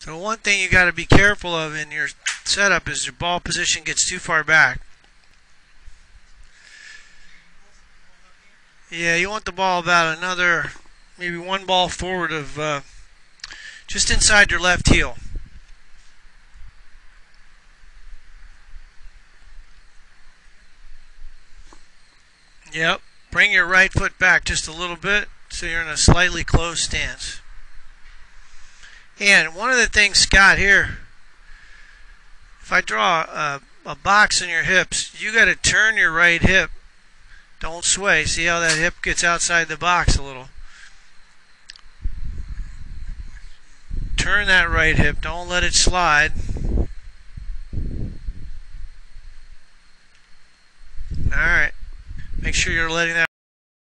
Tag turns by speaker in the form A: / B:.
A: So one thing you got to be careful of in your setup is your ball position gets too far back. Yeah, you want the ball about another, maybe one ball forward of, uh, just inside your left heel. Yep. Bring your right foot back just a little bit so you're in a slightly closed stance. And one of the things, Scott, here, if I draw a, a box in your hips, you got to turn your right hip. Don't sway. See how that hip gets outside the box a little. Turn that right hip. Don't let it slide. All right. Make sure you're letting that